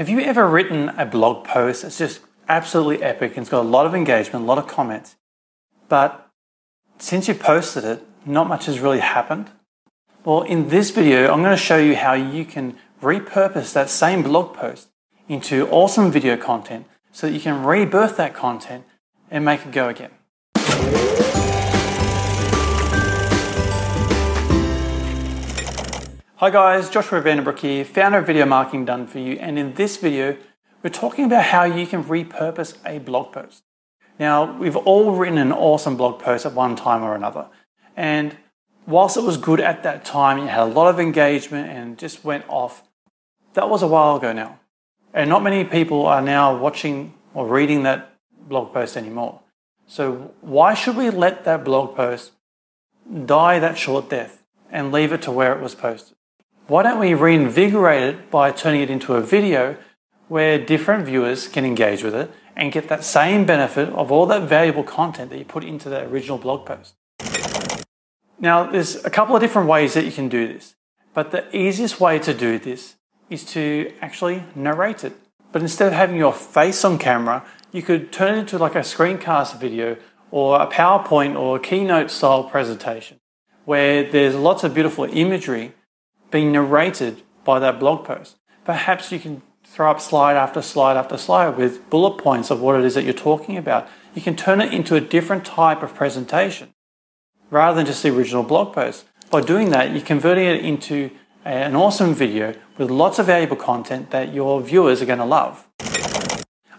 Have you ever written a blog post that's just absolutely epic and it's got a lot of engagement, a lot of comments, but since you've posted it, not much has really happened? Well, in this video, I'm going to show you how you can repurpose that same blog post into awesome video content so that you can rebirth that content and make it go again. Hi guys, Joshua van den Broek here, founder of Video Marketing Done For You, and in this video, we're talking about how you can repurpose a blog post. Now, we've all written an awesome blog post at one time or another, and whilst it was good at that time, it had a lot of engagement and just went off, that was a while ago now. And not many people are now watching or reading that blog post anymore. So, why should we let that blog post die that short death and leave it to where it was posted? Why don't we reinvigorate it by turning it into a video where different viewers can engage with it and get that same benefit of all that valuable content that you put into the original blog post. Now, there's a couple of different ways that you can do this, but the easiest way to do this is to actually narrate it. But instead of having your face on camera, you could turn it into like a screencast video or a PowerPoint or a keynote style presentation where there's lots of beautiful imagery being narrated by that blog post. Perhaps you can throw up slide after slide after slide with bullet points of what it is that you're talking about. You can turn it into a different type of presentation rather than just the original blog post. By doing that, you're converting it into an awesome video with lots of valuable content that your viewers are going to love.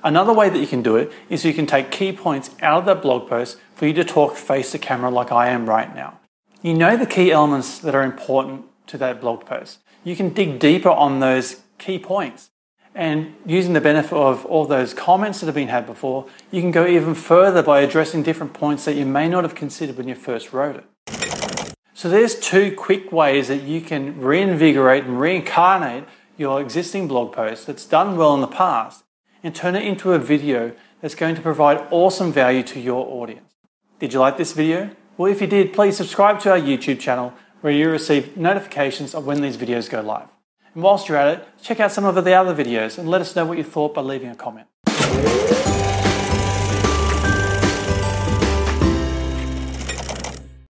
Another way that you can do it is you can take key points out of that blog post for you to talk face to camera like I am right now. You know the key elements that are important to that blog post. You can dig deeper on those key points. And using the benefit of all those comments that have been had before, you can go even further by addressing different points that you may not have considered when you first wrote it. So there's two quick ways that you can reinvigorate and reincarnate your existing blog post that's done well in the past and turn it into a video that's going to provide awesome value to your audience. Did you like this video? Well, if you did, please subscribe to our YouTube channel where you receive notifications of when these videos go live. And whilst you're at it, check out some of the other videos and let us know what you thought by leaving a comment.